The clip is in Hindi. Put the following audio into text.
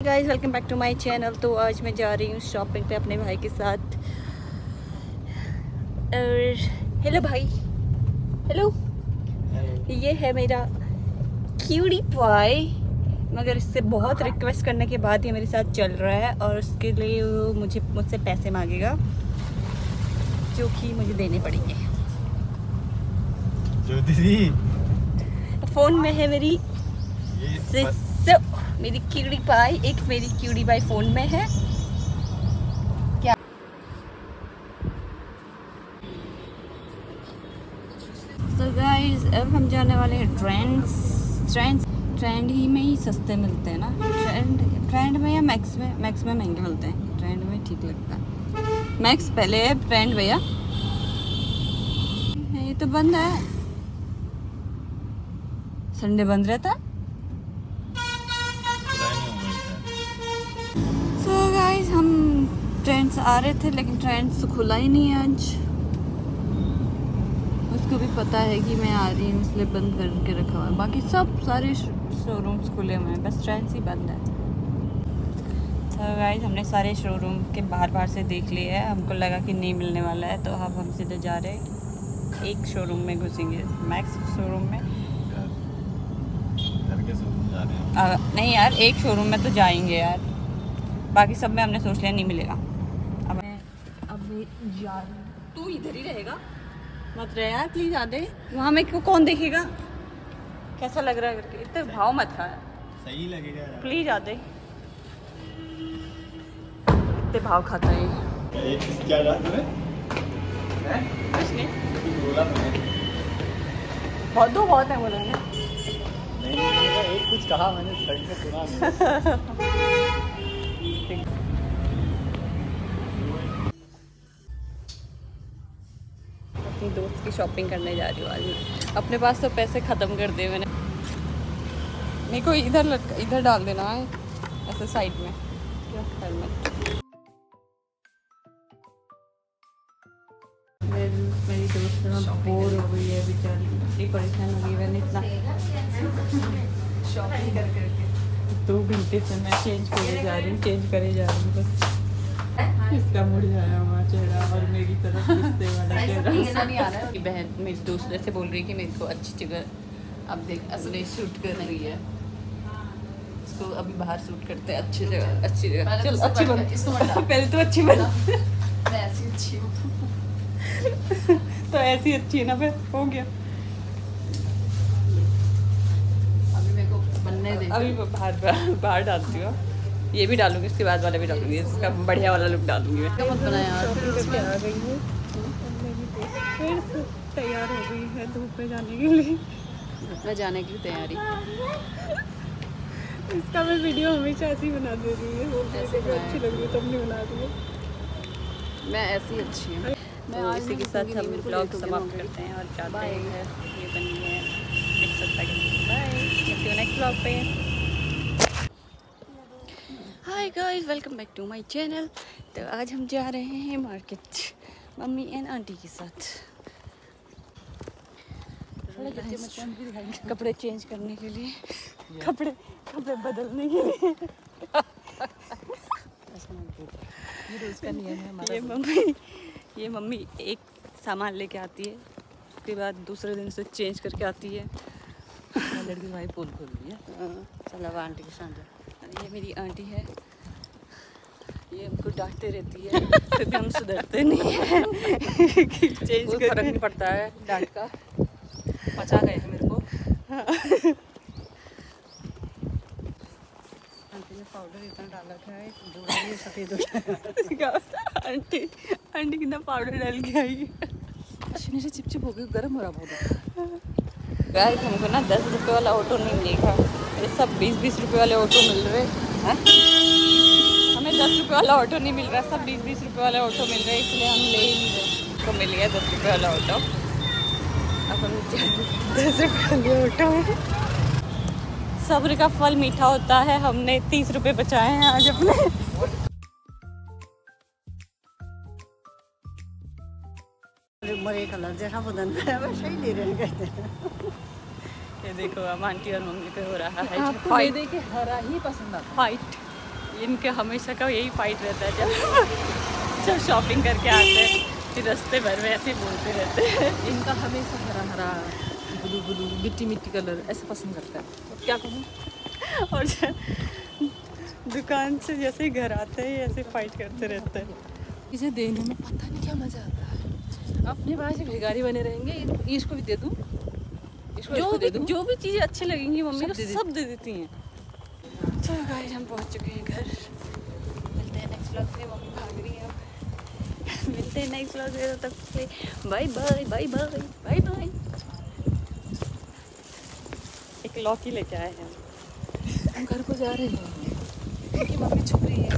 Guys welcome back to my channel तो आज मैं जा रही हूँ शॉपिंग पे अपने भाई के साथ। और हेलो भाई। हेलो ये है मेरा क्यूडी बॉय मगर इससे बहुत रिक्वेस्ट करने के बाद ये मेरे साथ चल रहा है और उसके लिए वो मुझे मुझसे पैसे मांगेगा जो कि मुझे देने पड़ेंगे। जो। दीदी फ़ोन में है मेरी ये सिस्टर मेरी क्यूडी पाई एक मेरी क्यूडी पाई फ़ोन में है। क्या? गाइस अब हम जाने वाले हैं ट्रेंड्स ट्रेंड्स ट्रेंड ही में ही सस्ते मिलते हैं ना। ट्रेंड ट्रेंड में या मैक्स में? मैक्स में महँगे मिलते हैं। ट्रेंड में ठीक लगता है। मैक्स पहले है ट्रेंड भैया। ये तो बंद है। संडे बंद रहता है? ट्रेंड्स आ रहे थे लेकिन ट्रेंड्स तो खुला ही नहीं है आज। उसको भी पता है कि मैं आ रही हूँ इसलिए बंद करके रखा हुआ है। बाकी सब सारे शोरूम्स खुले हुए हैं बस ट्रेंड्स ही बंद है। तो गाइस हमने सारे शोरूम के बाहर बाहर से देख लिए है। हमको लगा कि नहीं मिलने वाला है तो अब हम सीधे जा रहे हैं। एक शोरूम में घुसेंगे मैक्स शोरूम में। घर के सब जा रहे हैं। आ, नहीं यार एक शोरूम में तो जाएँगे यार। बाकी सब में हमने सोच लिया नहीं मिलेगा। यार तू इधर ही रहेगा। मत रहे यार प्लीज़ आ दे वहाँ में को कौन देखेगा? कैसा लग रहा है करके? इतने भाव मत खा सही लगेगा प्लीज़ आ दे इतने भाव खाता है क्या कुछ नहीं। कुछ बोला मैंने बहुत दो बहुत है बोला ना नहीं नहीं एक कुछ कहा मैंने सही से सुना अपनी दोस्त की शॉपिंग करने जा रही हूँ आज। मैं। अपने पास तो पैसे ख़त्म कर दिए मैंने। मेरे को इधर लटका इधर डाल देना है ऐसे साइड में। क्या हेलमेट मेरी मेरी दोस्त ना बोर हो गई है बेचारी। इतनी परेशान हो गई मैंने इतना शॉपिंग कर करके दो घंटे से मैं चेंज करे जा रही हूँ चेंज करे जा रही हूँ बस। इसका मुड़ जाया हुआ चेहरा और मेरी तरफ़ गुस्से वाला चेहरा कि बहन मेरी दोस्त ऐसे बोल रही है कि मेरे को अच्छी जगह अब देख असली शूट कर रही है इसको अभी बाहर शूट करते हैं अच्छी जगह अच्छी जगह चल तो अच्छी बन पहले तो अच्छी बन मैं ऐसी अच्छी हूँ तो ऐसी अच्छी है ना फिर हो गया अभी मेरे को बनने दे। अभी बाहर बाहर डालती हूँ। ये भी डालूँगी इसके बाद वाला भी डालूँगी इसका बढ़िया वाला लुक डालूँगी मैं। क्या मत बना यार। फिर उसमें आ गई हूँ। फिर से तैयार हो गई है धूप में जाने के लिए। मैं जाने की तैयारी इसका मैं वीडियो हमेशा ऐसे ही बना दे रही है। ऐसे अच्छी लग रही है तब नहीं बना रही है। मैं ऐसी अच्छी हूँ। तो इसी के साथ हम ब्लॉग समाप्त करते हैं और जाते हैं। ये बनी है नेक्स्ट सप्ताह के बाय मिलती हूँ नेक्स्ट ब्लॉग पे। Hi guys welcome back to my channel तो आज हम जा रहे हैं मार्केट मम्मी एंड आंटी के साथ. कपड़े चेंज करने के लिए. कपड़े कपड़े बदलने के लिए. ये मम्मी ये मम्मी एक सामान लेके आती है. उसके बाद दूसरे दिन से चेंज करके आती है. लड़की भाई पोल खोल रही है. चलो आंटी के साथ ये मेरी आंटी है. ये हमको डांटते रहती है फिर भी हम सुधरते नहीं है। चेंज फ़र्क नहीं पड़ता है डांट का। मचा गए हैं मेरे को। आंटी ने पाउडर इतना डाला था है जोड़ा सफ़ेद हो। आंटी आंटी कितना पाउडर डाल के आई से चिपचिप हो गई गर्म हो रहा बहुत। हमको ना दस रुपए वाला ऑटो नहीं मिलेगा। ये सब बीस बीस रुपए वाले ऑटो मिल रहे हैं। दस रुपए वाला ऑटो नहीं मिल रहा सब बीस बीस रुपए वाले ऑटो मिल रहे हैं इसलिए हम ले ही नहीं रहे। तो मिल गया दस रुपए वाला ऑटो अब हम दस रुपए वाले ऑटो सब्र का फल मीठा होता है हमने तीस रुपए बचाए हैं आज अपने। मरे कलर जैसा बदन है वैसे ही ले रहे हैं ये देखो अब आंटी और मम्मी पे हो रहा है फाइट देख के हरा ही पसंद आता फाइट इनके हमेशा का यही फाइट रहता है जब जब शॉपिंग करके आते हैं फिर रास्ते भर में ऐसे बोलते रहते हैं। इनका हमेशा हरा हरा ब्लू ब्लू मिट्टी मिट्टी कलर ऐसे पसंद करता है। अब क्या कहूँ? और दुकान से जैसे ही घर आते हैं ऐसे फाइट करते रहते हैं। इसे देने में पता नहीं क्या मज़ा आता है। अपने पास ही भिखारी बने रहेंगे इसको भी दे दूँ? जो भी जो भी चीज़ें अच्छी लगेंगी मम्मी को सब दे देती हैं। चलो गाइस हम पहुँच चुके हैं घर। मिलते हैं नेक्स्ट ब्लॉग में मम्मी भाग रही है अब। मिलते हैं नेक्स्ट ब्लॉग में तब तक bye bye bye bye bye bye एक लॉकी लेके आए हैं। हम घर को जा रहे हैं। क्योंकि मम्मी छुप रही है